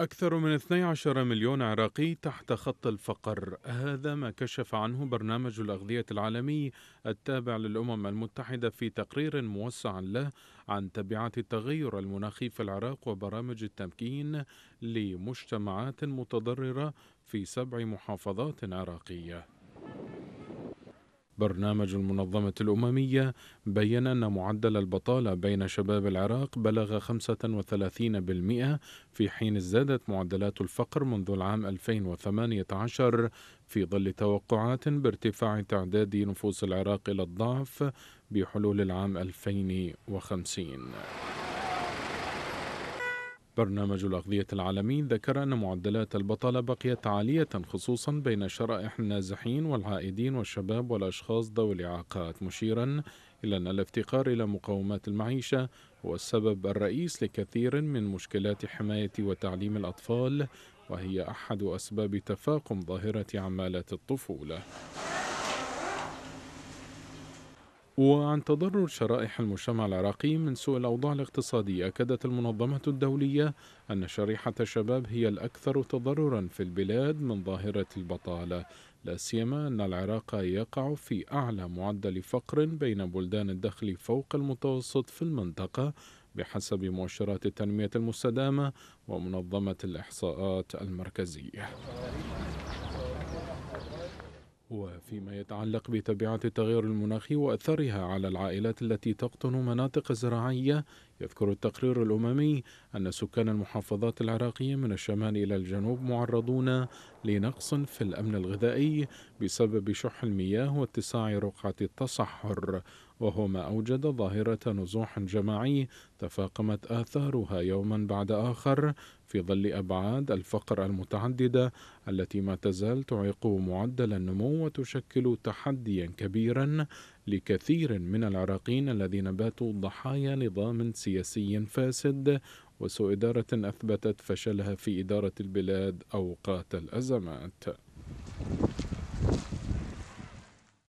أكثر من 12 مليون عراقي تحت خط الفقر. هذا ما كشف عنه برنامج الأغذية العالمي التابع للأمم المتحدة في تقرير موسع له عن تبعات التغير المناخي في العراق وبرامج التمكين لمجتمعات متضررة في سبع محافظات عراقية. برنامج المنظمة الأممية بين أن معدل البطالة بين شباب العراق بلغ 35% في حين ازدادت معدلات الفقر منذ العام 2018 في ظل توقعات بارتفاع تعداد نفوس العراق إلى الضعف بحلول العام 2050 برنامج الأغذية العالمي ذكر أن معدلات البطالة بقيت عالية خصوصا بين شرائح النازحين والعائدين والشباب والأشخاص ذوي الإعاقات مشيرا إلى أن الافتقار إلى مقومات المعيشة هو السبب الرئيس لكثير من مشكلات حماية وتعليم الأطفال وهي أحد أسباب تفاقم ظاهرة عمالة الطفولة. وعن تضرر شرائح المجتمع العراقي من سوء الأوضاع الاقتصادية أكدت المنظمة الدولية أن شريحة الشباب هي الأكثر تضررا في البلاد من ظاهرة البطالة. لا سيما أن العراق يقع في أعلى معدل فقر بين بلدان الدخل فوق المتوسط في المنطقة بحسب مؤشرات التنمية المستدامة ومنظمة الإحصاءات المركزية. وفيما يتعلق بتبعات التغير المناخي وأثرها على العائلات التي تقطن مناطق زراعية يذكر التقرير الأممي أن سكان المحافظات العراقية من الشمال إلى الجنوب معرضون لنقص في الأمن الغذائي بسبب شح المياه واتساع رقعة التصحر وهو ما أوجد ظاهرة نزوح جماعي تفاقمت آثارها يوما بعد آخر في ظل أبعاد الفقر المتعددة التي ما تزال تعيق معدل النمو وتشكل تحديا كبيرا لكثير من العراقيين الذين باتوا ضحايا نظام سياسي فاسد وسوء إدارة أثبتت فشلها في إدارة البلاد أوقات الأزمات.